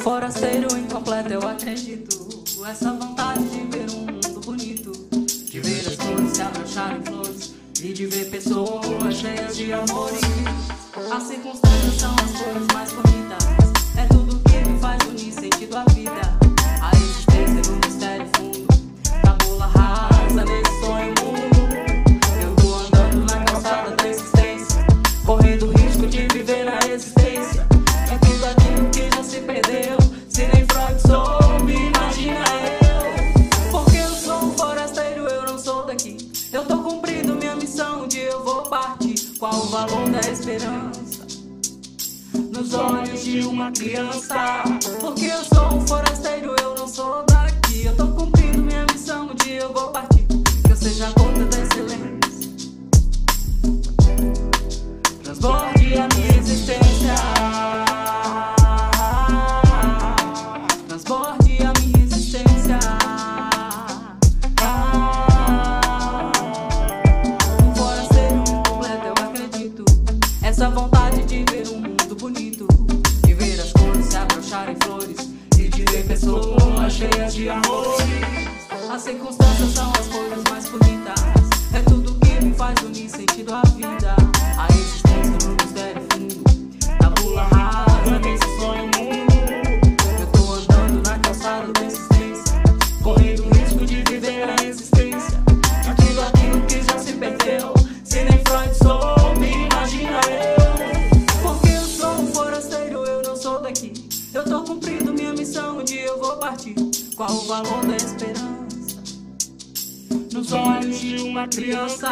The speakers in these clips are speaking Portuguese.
forasteiro incompleto, eu acredito. Essa vontade de ver um mundo bonito, de ver as cores se abracharem flores e de ver pessoas cheias de amores. As circunstâncias são as cores mais bonitas, o valor da esperança? Nos olhos de uma criança. Porque eu sou um forasteiro, eu Essa vontade de ver um mundo bonito. De ver as cores se abrocharem flores. E de ver pessoas cheias de amor. As circunstâncias são as coisas mais bonitas. Tô cumprindo minha missão, um dia eu vou partir. Qual o valor da esperança? Nos olhos de uma criança.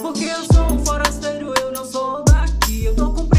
Porque eu sou um forasteiro, eu não sou daqui. Eu tô cumprindo